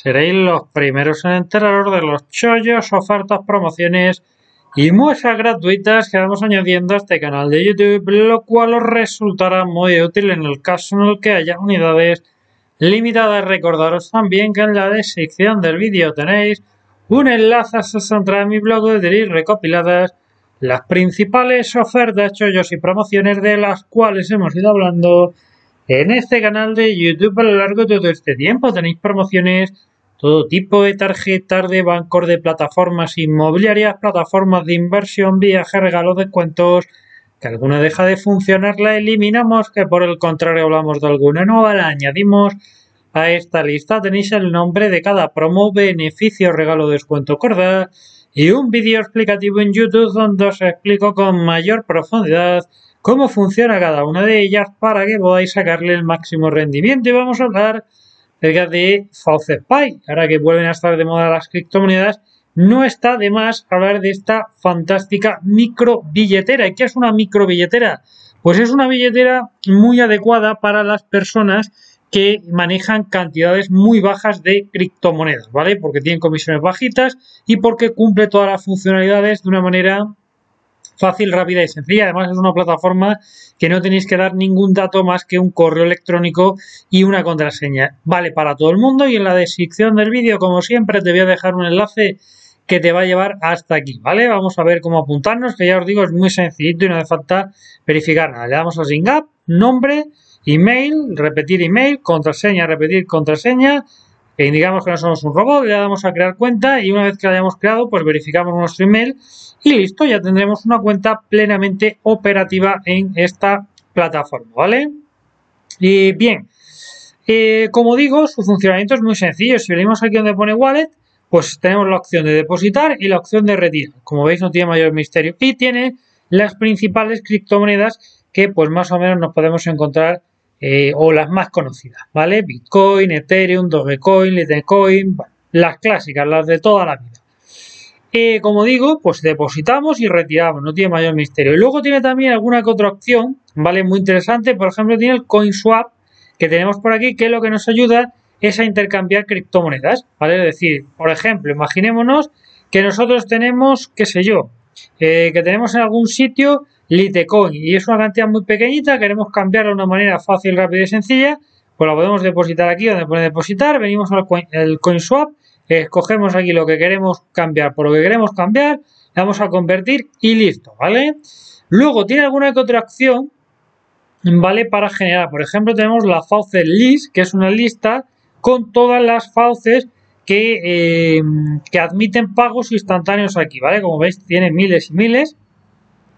seréis los primeros en enteraros de los chollos, ofertas, promociones y muestras gratuitas que vamos añadiendo a este canal de YouTube, lo cual os resultará muy útil en el caso en el que haya unidades limitadas. Recordaros también que en la descripción del vídeo tenéis un enlace a central en mi blog donde tenéis recopiladas las principales ofertas, chollos y promociones de las cuales hemos ido hablando en este canal de YouTube a lo largo de todo este tiempo. Tenéis promociones todo tipo de tarjetas de bancos, de plataformas inmobiliarias, plataformas de inversión, viajes, regalos, descuentos. Que alguna deja de funcionar, la eliminamos, que por el contrario hablamos de alguna nueva, la añadimos a esta lista. Tenéis el nombre de cada promo, beneficio, regalo, descuento, corda y un vídeo explicativo en YouTube donde os explico con mayor profundidad cómo funciona cada una de ellas para que podáis sacarle el máximo rendimiento. Y vamos a hablar cerca de Faucet Pay. Ahora que vuelven a estar de moda las criptomonedas, no está de más hablar de esta fantástica micro billetera. ¿Y qué es una micro billetera? Pues es una billetera muy adecuada para las personas que manejan cantidades muy bajas de criptomonedas, ¿vale? Porque tienen comisiones bajitas y porque cumple todas las funcionalidades de una manera fácil, rápida y sencilla. Además, es una plataforma que no tenéis que dar ningún dato más que un correo electrónico y una contraseña. Vale para todo el mundo y en la descripción del vídeo, como siempre, te voy a dejar un enlace que te va a llevar hasta aquí, ¿vale? Vamos a ver cómo apuntarnos, que ya os digo, es muy sencillito y no hace falta verificar nada. Le damos a SingApp, nombre, email, repetir email, contraseña, repetir contraseña, que indicamos que no somos un robot, le damos a crear cuenta y una vez que la hayamos creado, pues verificamos nuestro email y listo, ya tendremos una cuenta plenamente operativa en esta plataforma, ¿vale? Y bien, eh, como digo, su funcionamiento es muy sencillo. Si venimos aquí donde pone wallet, pues tenemos la opción de depositar y la opción de retirar. Como veis, no tiene mayor misterio. Y tiene las principales criptomonedas que pues más o menos nos podemos encontrar eh, o las más conocidas, ¿vale? Bitcoin, Ethereum, Dogecoin, Litecoin, las clásicas, las de toda la vida. Eh, como digo, pues depositamos y retiramos, no tiene mayor misterio. Y luego tiene también alguna que otra opción, ¿vale? Muy interesante, por ejemplo, tiene el CoinSwap que tenemos por aquí, que lo que nos ayuda es a intercambiar criptomonedas, ¿vale? Es decir, por ejemplo, imaginémonos que nosotros tenemos, qué sé yo, eh, que tenemos en algún sitio Litecoin y es una cantidad muy pequeñita, queremos cambiarla de una manera fácil, rápida y sencilla, pues la podemos depositar aquí donde pone depositar, venimos al coin, el CoinSwap escogemos aquí lo que queremos cambiar por lo que queremos cambiar, le vamos a convertir y listo, ¿vale? Luego tiene alguna que otra opción, ¿vale? Para generar, por ejemplo, tenemos la Faucet List, que es una lista con todas las fauces que, eh, que admiten pagos instantáneos aquí, ¿vale? Como veis, tiene miles y miles,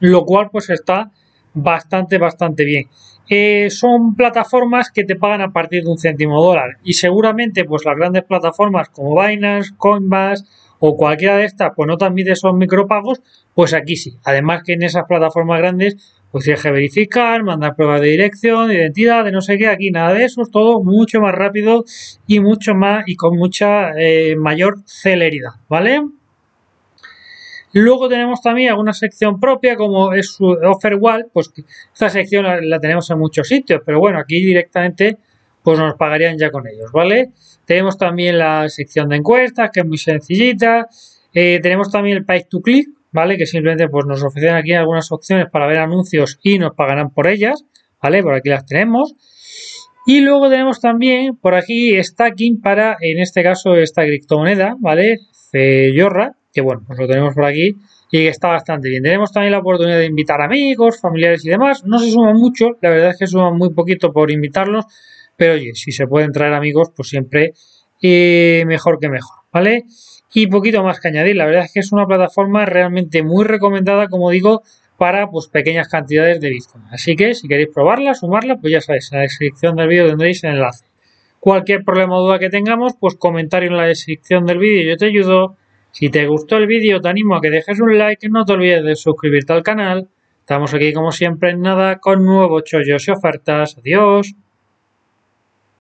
lo cual pues está bastante, bastante bien. Eh, son plataformas que te pagan a partir de un céntimo dólar y seguramente pues las grandes plataformas como Binance, Coinbase o cualquiera de estas pues no te admite esos micropagos, pues aquí sí. Además que en esas plataformas grandes pues tienes que verificar, mandar pruebas de dirección, de identidad, de no sé qué, aquí nada de eso, es todo mucho más rápido y mucho más y con mucha eh, mayor celeridad, ¿vale? Luego tenemos también alguna sección propia como es su Offerwall, pues esta sección la, tenemos en muchos sitios, pero bueno, aquí directamente pues nos pagarían ya con ellos, ¿vale? Tenemos también la sección de encuestas, que es muy sencillita. Eh, tenemos también el Pay to Click, ¿vale? Que simplemente pues nos ofrecen aquí algunas opciones para ver anuncios y nos pagarán por ellas, ¿vale? Por aquí las tenemos. Y luego tenemos también por aquí stacking para, en este caso, esta criptomoneda, ¿vale? Feyorra, que bueno, pues lo tenemos por aquí y que está bastante bien. Tenemos también la oportunidad de invitar amigos, familiares y demás. No se suman mucho, la verdad es que suman muy poquito por invitarlos, pero oye, si se pueden traer amigos, pues siempre eh, mejor que mejor, ¿vale? Y poquito más que añadir, la verdad es que es una plataforma realmente muy recomendada, como digo, para pues pequeñas cantidades de Bitcoin. Así que si queréis probarla, sumarla, pues ya sabéis, en la descripción del vídeo tendréis el enlace. Cualquier problema o duda que tengamos, pues comentario en la descripción del vídeo, yo te ayudo Si te gustó el vídeo, te animo a que dejes un like, no te olvides de suscribirte al canal. Estamos aquí como siempre en nada con nuevos chollos y ofertas. Adiós.